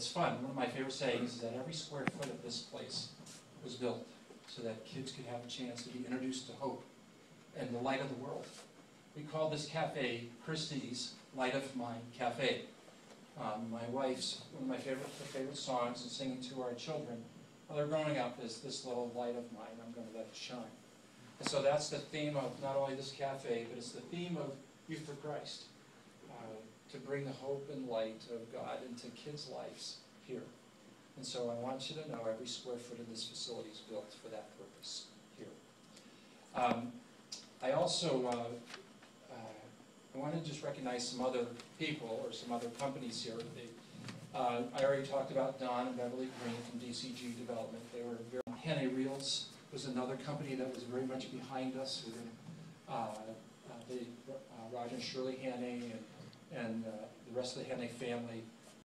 it's fun. One of my favorite sayings is that every square foot of this place was built so that kids could have a chance to be introduced to hope and the light of the world. We call this cafe Christi's Light of Mine Cafe. Um, my wife's, one of my favorite, favorite songs and singing to our children while they're growing up is this little light of mine, I'm going to let it shine. And so that's the theme of not only this cafe, but it's the theme of Youth for Christ, uh, to bring the hope and light of God into kids' lives here. And so I want you to know every square foot of this facility is built for that purpose here. Um, I also uh, uh, I want to just recognize some other people or some other companies here. They, uh, I already talked about Don and Beverly Green from DCG Development. They were very, Henne Reels was another company that was very much behind us. Uh, uh, they, uh, Roger and Shirley Henne and, and uh, the rest of the Henne family